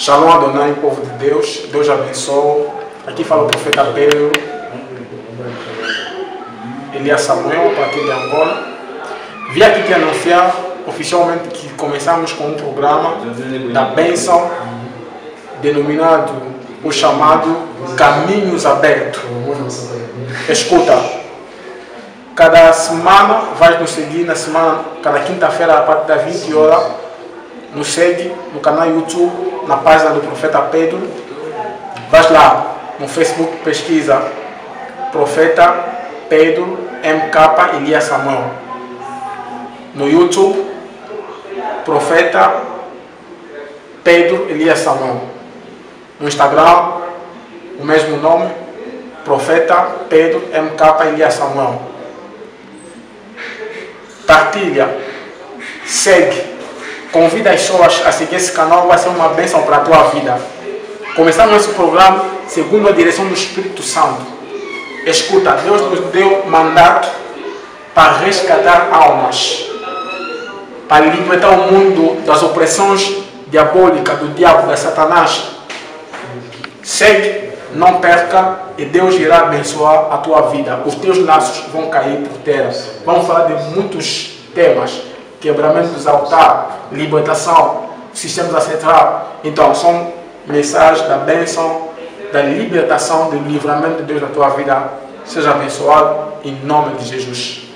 Shalom Adonai, povo de Deus. Deus abençoe. Aqui fala o profeta Pedro. Elias Samuel, para aqui de Angola. Vim aqui te anunciar oficialmente que começamos com um programa da bênção denominado o chamado Caminhos Abertos. Escuta, cada semana vai nos seguir na semana, cada quinta-feira a partir das 20 horas, nos segue no canal YouTube, na página do Profeta Pedro. Vai lá no Facebook, pesquisa Profeta Pedro MK Elias Samuel. No YouTube, Profeta Pedro Elias Samuel. No Instagram, o mesmo nome, Profeta Pedro MK Elias Samuel. Partilha, segue, convida as pessoas a seguir esse canal, vai ser uma bênção para a tua vida. Começamos esse programa segundo a direção do Espírito Santo. Escuta, Deus nos deu mandato para resgatar almas, para libertar o mundo das opressões diabólicas do diabo, da Satanás. Segue, não perca e Deus irá abençoar a tua vida. Os teus laços vão cair por terra. Vamos falar de muitos temas: quebramento dos altares, libertação, sistemas ancestrais. Então, são mensagens da bênção, da libertação, do livramento de Deus na tua vida. Seja abençoado em nome de Jesus.